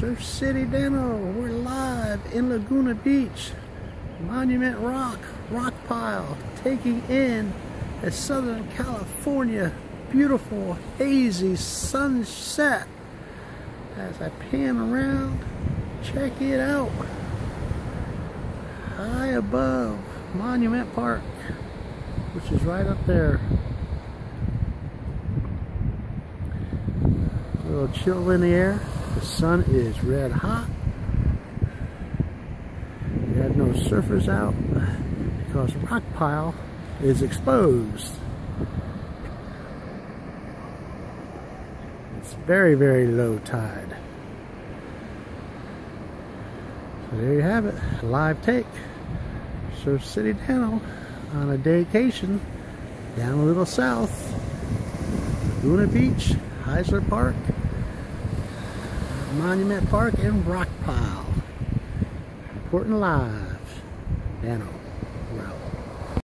Surf City Dano. We're live in Laguna Beach. Monument Rock, rock pile, taking in a Southern California beautiful hazy sunset. As I pan around, check it out. High above Monument Park, which is right up there. A little chill in the air. The sun is red hot. We have no surfers out because rock pile is exposed. It's very, very low tide. So there you have it, live take. Surf City Dano on a vacation down a little south. Laguna Beach, Heisler Park, Monument Park, and Rock Pile. Reporting live. Dano.